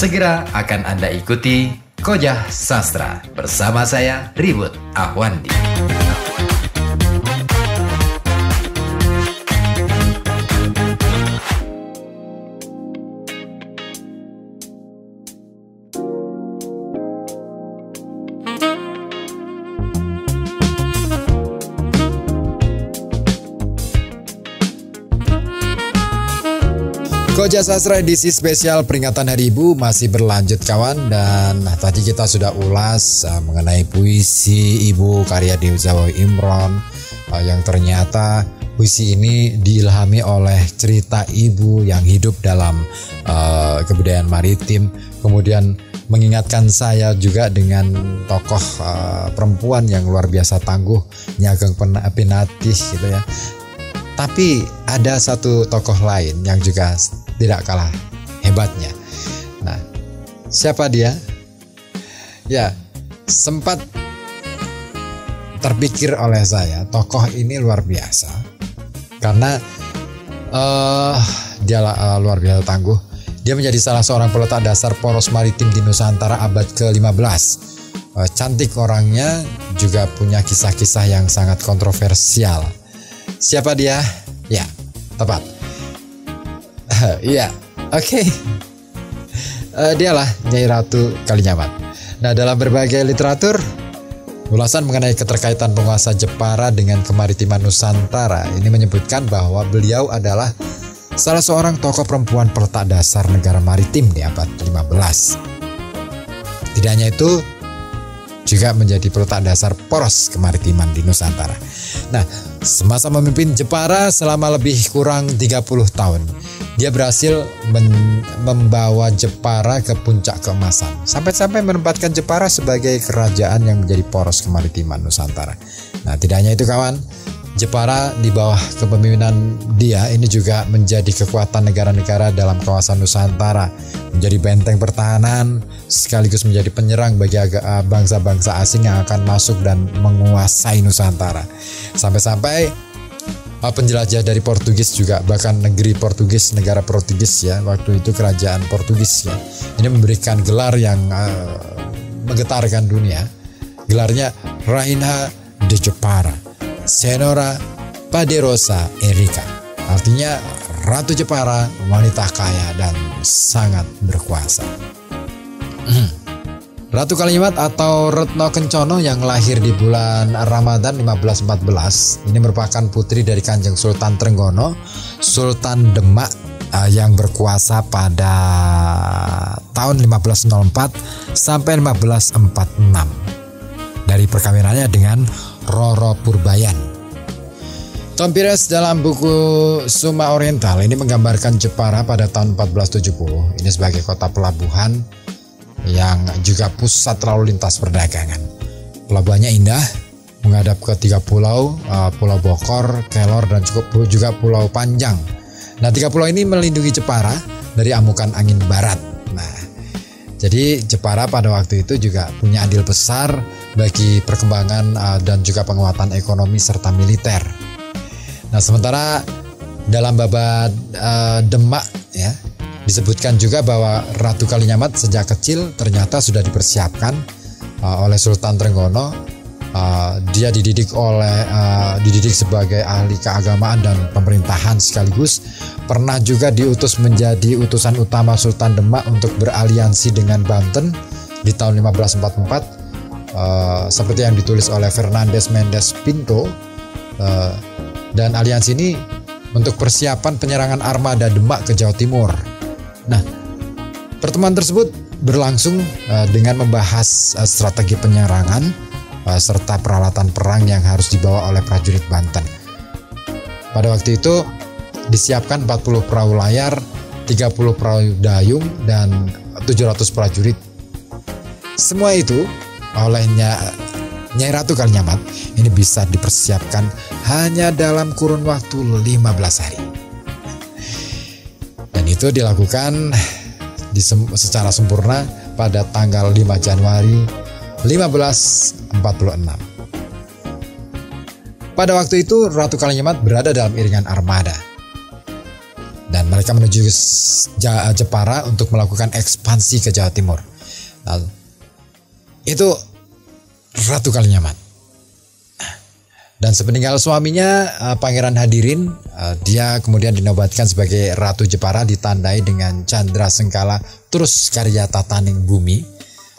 Segera akan Anda ikuti Kojah Sastra bersama saya Ribut Ahwandi. Koja Sastra edisi spesial peringatan Hari Ibu masih berlanjut kawan. Dan tadi kita sudah ulas uh, mengenai puisi Ibu karya Dewi Zawawi Imron uh, yang ternyata puisi ini diilhami oleh cerita ibu yang hidup dalam uh, kebudayaan maritim. Kemudian mengingatkan saya juga dengan tokoh uh, perempuan yang luar biasa tangguh Nyageng Pinatih gitu ya. Tapi ada satu tokoh lain yang juga tidak kalah hebatnya. Nah, siapa dia? Ya, sempat terpikir oleh saya tokoh ini luar biasa karena uh, dia uh, luar biasa tangguh. Dia menjadi salah seorang peletak dasar poros maritim di Nusantara abad ke-15. Uh, cantik orangnya juga punya kisah-kisah yang sangat kontroversial. Siapa dia? Ya, tepat Iya, oke. Okay. Uh, eh, dialah Nyai Ratu Kalinyamat. Nah, dalam berbagai literatur, ulasan mengenai keterkaitan penguasa Jepara dengan kemaritiman Nusantara ini menyebutkan bahwa beliau adalah salah seorang tokoh perempuan peletak dasar negara maritim di abad 15. Tidak hanya itu, juga menjadi peletak dasar poros kemaritiman di Nusantara. Nah, semasa memimpin Jepara selama lebih kurang 30 tahun, dia berhasil membawa Jepara ke puncak keemasan. Sampai-sampai menempatkan Jepara sebagai kerajaan yang menjadi poros kemaritiman Nusantara. Nah, tidak hanya itu kawan, Jepara di bawah kepemimpinan dia ini juga menjadi kekuatan negara-negara dalam kawasan Nusantara, menjadi benteng pertahanan sekaligus menjadi penyerang bagi bangsa-bangsa asing yang akan masuk dan menguasai Nusantara. Sampai-sampai penjelajah dari Portugis juga bahkan negeri Portugis negara Portugis ya waktu itu kerajaan Portugis ya. Ini memberikan gelar yang uh, menggetarkan dunia. Gelarnya Raina de Jepara Senora Paderosa Erika. Artinya Ratu Jepara wanita kaya dan sangat berkuasa. Ratu Kalimat atau Retno Kencono yang lahir di bulan Ramadan 1514 ini merupakan putri dari Kanjeng Sultan Trenggono, Sultan Demak uh, yang berkuasa pada tahun 1504 sampai 1546 dari perkawinannya dengan Roro Purbayan. Tom Pires dalam buku Suma Oriental ini menggambarkan Jepara pada tahun 1470 ini sebagai kota pelabuhan yang juga pusat lalu lintas perdagangan. Pelabuhannya indah, menghadap ke tiga pulau, uh, Pulau Bokor, Kelor, dan cukup juga Pulau Panjang. Nah, tiga pulau ini melindungi Jepara dari amukan angin barat. Nah, jadi Jepara pada waktu itu juga punya andil besar bagi perkembangan uh, dan juga penguatan ekonomi serta militer. Nah, sementara dalam babat uh, Demak ya Disebutkan juga bahwa Ratu Kalinyamat sejak kecil ternyata sudah dipersiapkan uh, oleh Sultan Trenggono. Uh, dia dididik oleh uh, dididik sebagai ahli keagamaan dan pemerintahan sekaligus. Pernah juga diutus menjadi utusan utama Sultan Demak untuk beraliansi dengan Banten di tahun 1544 uh, seperti yang ditulis oleh Fernandez Mendes Pinto. Uh, dan aliansi ini untuk persiapan penyerangan armada Demak ke Jawa Timur Nah, pertemuan tersebut berlangsung uh, dengan membahas uh, strategi penyerangan uh, serta peralatan perang yang harus dibawa oleh prajurit Banten. Pada waktu itu disiapkan 40 perahu layar, 30 perahu dayung dan 700 prajurit. Semua itu olehnya Nyai Ratu Kalinyamat ini bisa dipersiapkan hanya dalam kurun waktu 15 hari itu dilakukan di sem secara sempurna pada tanggal 5 Januari 1546. Pada waktu itu Ratu Kalinyamat berada dalam iringan armada dan mereka menuju Jepara untuk melakukan ekspansi ke Jawa Timur. Nah, itu Ratu Kalinyamat. Dan sepeninggal suaminya uh, Pangeran Hadirin, uh, dia kemudian dinobatkan sebagai Ratu Jepara ditandai dengan Chandra Sengkala terus karya Tataning Bumi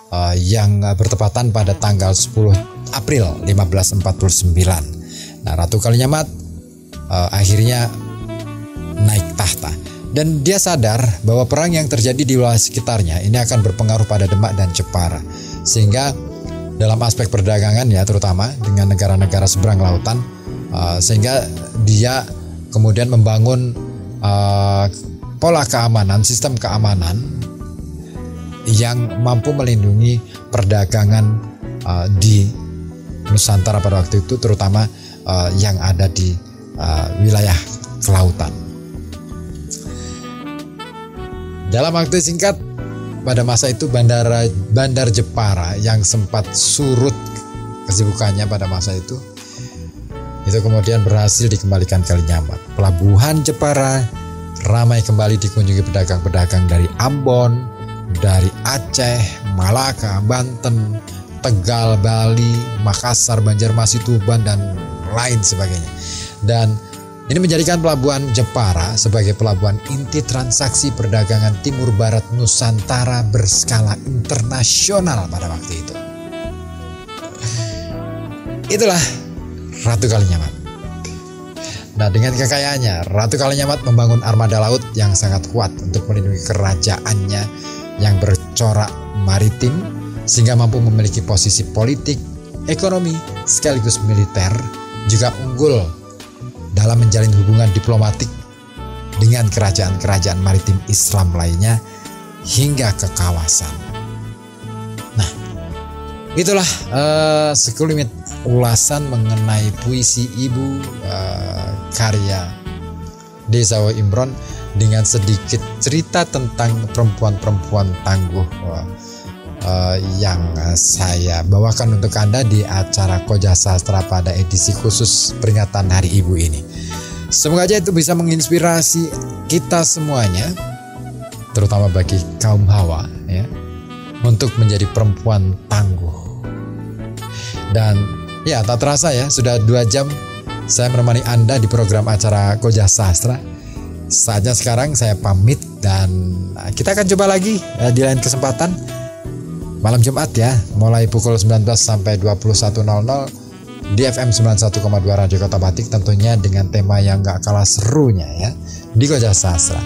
uh, yang bertepatan pada tanggal 10 April 1549. Nah, Ratu Kalinyamat akhirnya naik tahta dan dia sadar bahwa perang yang terjadi di wilayah sekitarnya ini akan berpengaruh pada Demak dan Jepara. Sehingga dalam aspek perdagangan ya terutama dengan negara-negara seberang lautan uh, sehingga dia kemudian membangun uh, pola keamanan sistem keamanan yang mampu melindungi perdagangan uh, di Nusantara pada waktu itu terutama uh, yang ada di uh, wilayah kelautan. Dalam waktu singkat pada masa itu bandara Bandar Jepara yang sempat surut kesibukannya pada masa itu itu kemudian berhasil dikembalikan ke Nyamat. Pelabuhan Jepara ramai kembali dikunjungi pedagang-pedagang dari Ambon, dari Aceh, Malaka, Banten, Tegal, Bali, Makassar, Banjarmasin, Tuban dan lain sebagainya. Dan ini menjadikan pelabuhan Jepara sebagai pelabuhan inti transaksi perdagangan Timur Barat Nusantara berskala internasional pada waktu itu. Itulah Ratu Kalinyamat. Nah dengan kekayaannya, Ratu Kalinyamat membangun armada laut yang sangat kuat untuk melindungi kerajaannya yang bercorak maritim sehingga mampu memiliki posisi politik, ekonomi, sekaligus militer juga unggul dalam menjalin hubungan diplomatik dengan kerajaan-kerajaan maritim Islam lainnya hingga ke kawasan. Nah, itulah uh, sekelumit ulasan mengenai puisi ibu uh, karya Desawa Imron dengan sedikit cerita tentang perempuan-perempuan tangguh. Uh, yang saya bawakan untuk Anda di acara Koja Sastra pada edisi khusus peringatan Hari Ibu ini. Semoga aja itu bisa menginspirasi kita semuanya, terutama bagi kaum hawa ya, untuk menjadi perempuan tangguh. Dan ya tak terasa ya, sudah dua jam saya menemani Anda di program acara Koja Sastra. Saatnya sekarang saya pamit dan kita akan coba lagi ya, di lain kesempatan malam Jumat ya, mulai pukul 19 sampai 21.00 di FM 91,2 Radio Kota Batik tentunya dengan tema yang gak kalah serunya ya di Koja Sastra.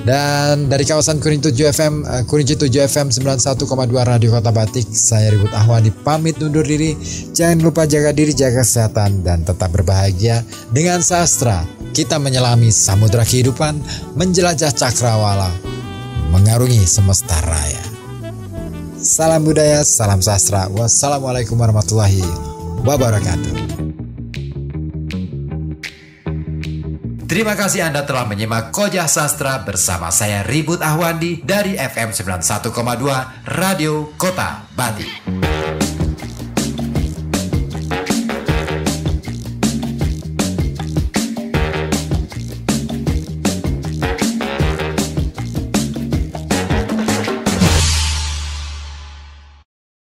Dan dari kawasan Kuring 7 FM, Kuring 7 FM 91,2 Radio Kota Batik, saya Ribut Ahwadi pamit undur diri. Jangan lupa jaga diri, jaga kesehatan, dan tetap berbahagia dengan sastra. Kita menyelami samudra kehidupan, menjelajah cakrawala, mengarungi semesta raya. Salam budaya, salam sastra. Wassalamualaikum warahmatullahi wabarakatuh. Terima kasih Anda telah menyimak Kojah Sastra bersama saya Ribut Ahwandi dari FM 91,2 Radio Kota Bati.